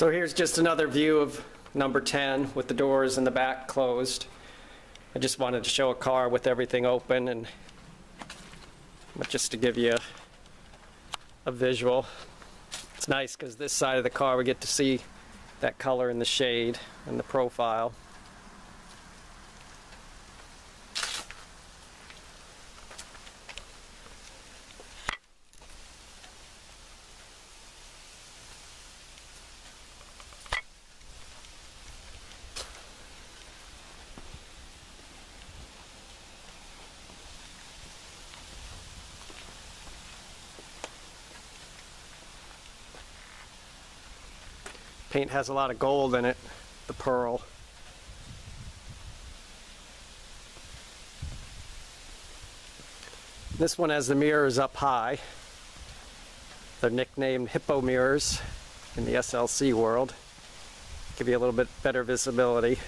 So here's just another view of number 10 with the doors in the back closed. I just wanted to show a car with everything open and but just to give you a visual. It's nice because this side of the car we get to see that color in the shade and the profile. Paint has a lot of gold in it, the pearl. This one has the mirrors up high. They're nicknamed hippo mirrors in the SLC world. Give you a little bit better visibility.